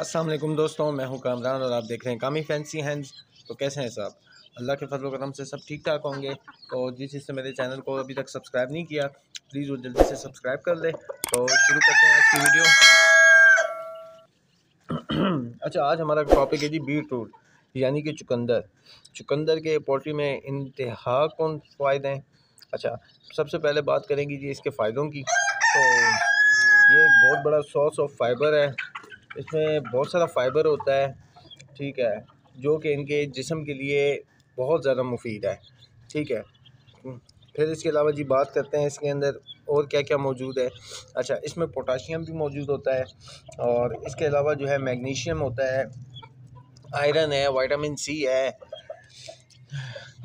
वालेकुम दोस्तों, मैं हूँ कामरान और आप देख रहे हैं कामी फैंसी हैंड्स। तो कैसे हैं साहब अल्लाह के फजल करम से सब ठीक ठाक होंगे। तो जिस से मेरे चैनल को अभी तक सब्सक्राइब नहीं किया, प्लीज़ वो जल्दी से सब्सक्राइब कर ले। तो शुरू करते हैं आज की वीडियो। अच्छा आज हमारा टॉपिक है जी बीट रूट यानी कि चुकंदर। चुकंदर के पोल्ट्री में इंतहा कौन फ़ायदे हैं? अच्छा सबसे पहले बात करेंगे जी इसके फ़ायदों की। तो ये बहुत बड़ा सोर्स ऑफ़ फाइबर है। इसमें बहुत सारा फाइबर होता है, ठीक है, जो कि इनके जिसम के लिए बहुत ज़्यादा मुफीद है, ठीक है। फिर इसके अलावा जी बात करते हैं इसके अंदर और क्या क्या मौजूद है। अच्छा इसमें पोटाशियम भी मौजूद होता है और इसके अलावा जो है मैग्नीशियम होता है, आयरन है वाइटामिन सी है।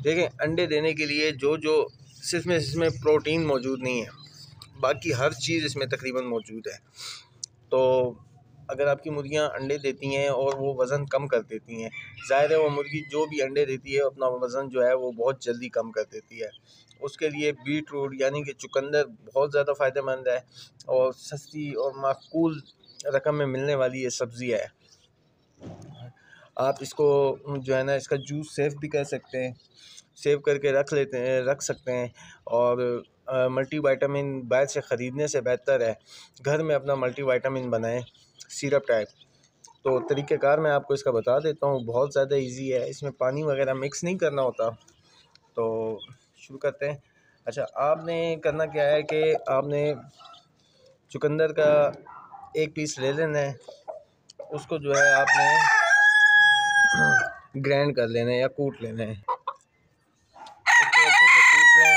देखें, अंडे देने के लिए जो जो सिर्फ़ में इसमें प्रोटीन मौजूद नहीं है, बाकी हर चीज़ इसमें तकरीबन मौजूद है। तो अगर आपकी मुर्गियाँ अंडे देती हैं और वो वज़न कम कर देती हैं, ज़ाहिर है वो मुर्गी जो भी अंडे देती है, अपना वज़न जो है वो बहुत जल्दी कम कर देती है। उसके लिए बीट रूट यानी कि चुकंदर बहुत ज़्यादा फ़ायदेमंद है और सस्ती और माकूल रकम में मिलने वाली ये सब्ज़ी है। आप इसको जो है ना, इसका जूस सेव भी कर सकते हैं, सेव करके रख लेते हैं, रख सकते हैं और मल्टी वाइटामिन बाहर से ख़रीदने से बेहतर है। घर में अपना मल्टी वाइटामिन बनाएँ। Syrup type. तो तरीक़ेकार मैं आपको इसका बता देता हूँ, बहुत ज़्यादा इजी है। इसमें पानी वगैरह मिक्स नहीं करना होता। तो शुरू करते हैं। अच्छा आपने करना क्या है कि आपने चुकंदर का एक पीस ले लेना है। उसको जो है आपने ग्राइंड कर लेना है या कूट लेना है। उसको अच्छे से कूट लें।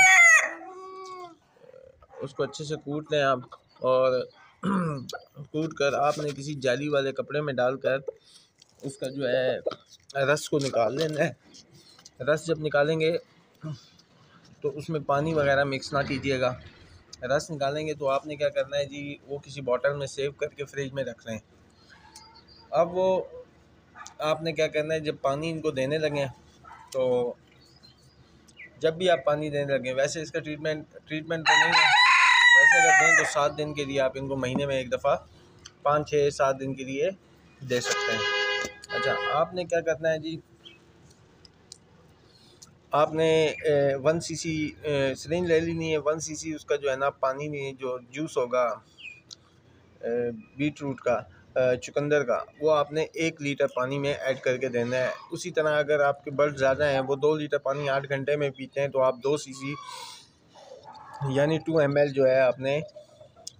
उसको अच्छे से कूट लें आप और कूट कर आपने किसी जाली वाले कपड़े में डालकर उसका जो है रस को निकाल लेना है। रस जब निकालेंगे तो उसमें पानी वगैरह मिक्स ना कीजिएगा। रस निकालेंगे तो आपने क्या करना है जी, वो किसी बॉटल में सेव करके फ्रिज में रख लें। अब वो आपने क्या करना है, जब पानी इनको देने लगें तो जब भी आप पानी देने लगें, वैसे इसका ट्रीटमेंट ट्रीटमेंट तो नहीं है। वैसे अगर दें तो सात दिन के लिए आप इनको महीने में एक दफ़ा पाँच छः सात दिन के लिए दे सकते हैं। अच्छा आपने क्या करना है जी? आपने वन सी सी सरिंज ले लेनी है वन सी सी उसका जो है ना, पानी में जो जूस होगा बीट रूट का चुकंदर का, वो आपने एक लीटर पानी में ऐड करके देना है। उसी तरह अगर आपके बर्ड ज़्यादा हैं, वो दो लीटर पानी आठ घंटे में पीते हैं तो आप दो सी सी यानी टू एमएल जो है आपने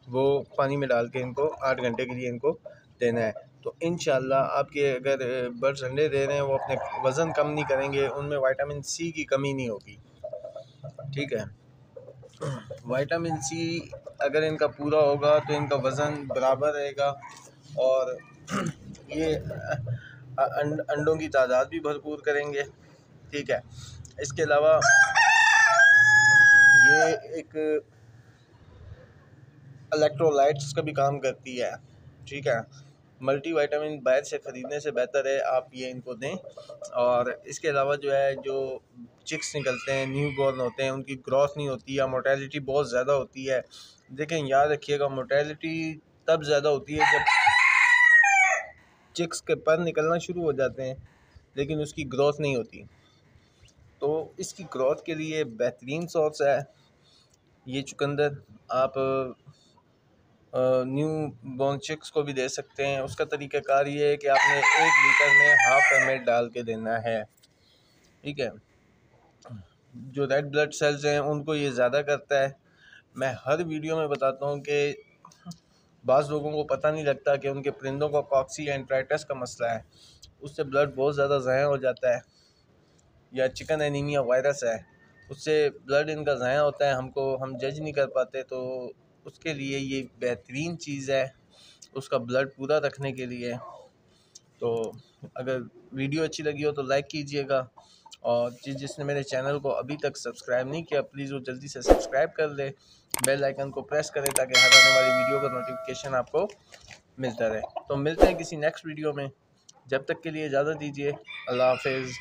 वो पानी में डाल के इनको आठ घंटे के लिए इनको देना है। तो इन आपके अगर बर्ड्स अंडे दे रहे हैं, वो अपने वज़न कम नहीं करेंगे, उनमें वाइटामिन सी की कमी नहीं होगी। ठीक है? वाइटामिन सी अगर इनका पूरा होगा तो इनका वज़न बराबर रहेगा और ये अंडों की तादाद भी भरपूर करेंगे। ठीक है? इसके अलावा एक इलेक्ट्रोलाइट्स का भी काम करती है, ठीक है? मल्टी वाइटामिन बाहर से ख़रीदने से बेहतर है, आप ये इनको दें। और इसके अलावा जो है, जो चिक्स निकलते हैं न्यू बॉर्न होते हैं, उनकी ग्रोथ नहीं होती या मोटेलिटी बहुत ज़्यादा होती है। देखें, याद रखिएगा मोटेलिटी तब ज़्यादा होती है जब चिक्स के पर निकलना शुरू हो जाते हैं, लेकिन उसकी ग्रोथ नहीं होती। तो इसकी ग्रोथ के लिए बेहतरीन सोर्स है। ये चुकंदर आप न्यू बॉर्न चिक्स को भी दे सकते हैं। उसका तरीक़ाकार ये है कि आपने एक लीटर में हाफ़ एम डाल के देना है। ठीक है? जो रेड ब्लड सेल्स हैं, उनको ये ज़्यादा करता है। मैं हर वीडियो में बताता हूँ कि बाज़ लोगों को पता नहीं लगता कि उनके परिंदों का कॉक्सी एंट्राइटस का मसला है। उससे ब्लड बहुत ज़्यादा ज़ाया हो जाता है। या चिकन एनीमिया वायरस है। उससे ब्लड इनका ज़ाया होता है, हमको, हम जज नहीं कर पाते तो उसके लिए ये बेहतरीन चीज़ है उसका ब्लड पूरा रखने के लिए। तो अगर वीडियो अच्छी लगी हो तो लाइक कीजिएगा और जिस, जिसने मेरे चैनल को अभी तक सब्सक्राइब नहीं किया प्लीज़ वो जल्दी से सब्सक्राइब कर ले। बेल आइकन को प्रेस करें ताकि हर आने वाली वीडियो का नोटिफिकेशन आपको मिलता रहे। तो मिलते हैं किसी नेक्स्ट वीडियो में। जब तक के लिए इजाज़त दीजिए। अल्लाह हाफिज़।